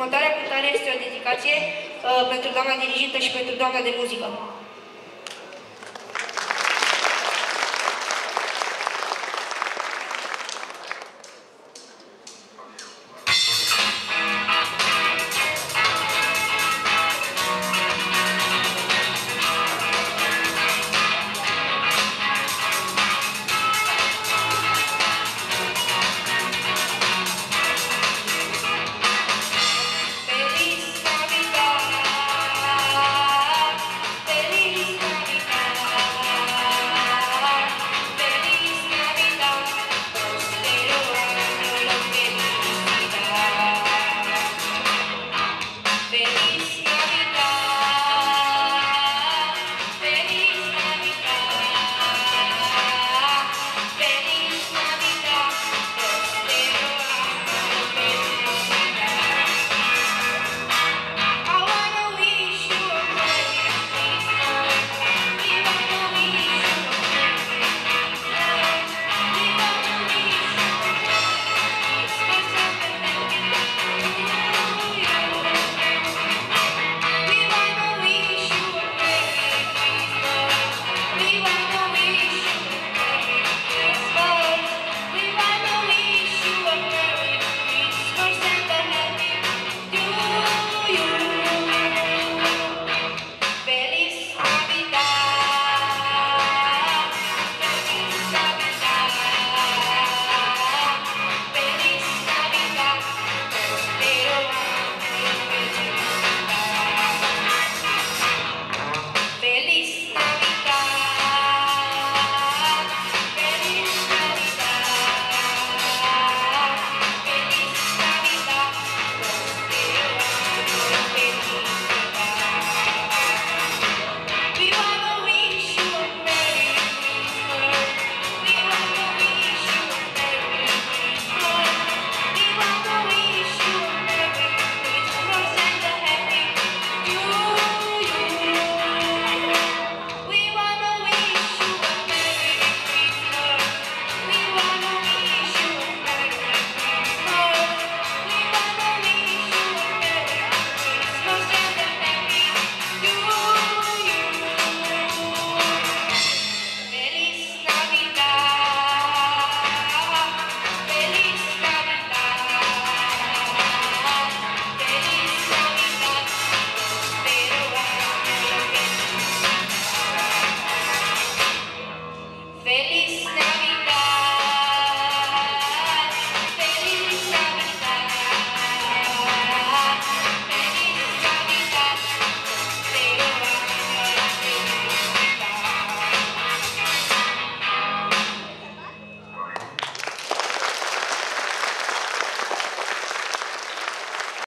Următoarea cântare este o dedicație uh, pentru doamna dirigintă și pentru doamna de muzică.